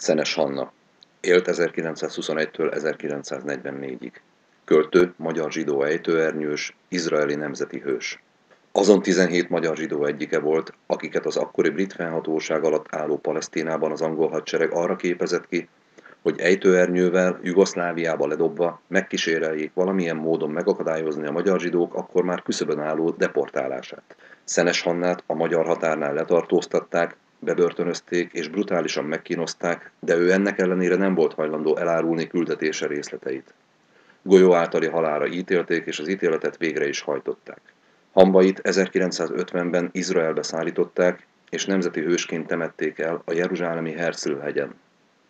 Szenes Hanna. Élt 1921-től 1944-ig. Költő, magyar zsidó ejtőernyős, izraeli nemzeti hős. Azon 17 magyar zsidó egyike volt, akiket az akkori brit fennhatóság alatt álló Palesztinában az angol hadsereg arra képezett ki, hogy ejtőernyővel Jugoszláviába ledobva megkíséreljék valamilyen módon megakadályozni a magyar zsidók akkor már küszöbön álló deportálását. Szenes Hannát a magyar határnál letartóztatták, bebörtönözték és brutálisan megkínozták, de ő ennek ellenére nem volt hajlandó elárulni küldetése részleteit. Golyó általi halára ítélték, és az ítéletet végre is hajtották. Hambait 1950-ben Izraelbe szállították, és nemzeti hősként temették el a Jeruzsálemi Herzl-hegyen.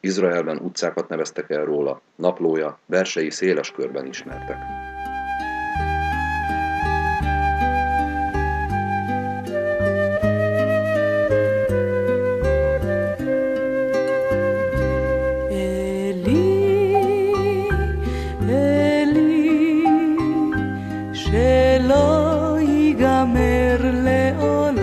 Izraelben utcákat neveztek el róla, naplója, versei széles körben ismertek.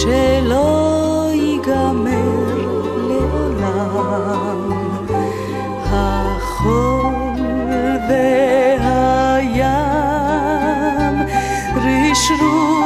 שלא ייגמר לעולם החול והים רשרו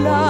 Love.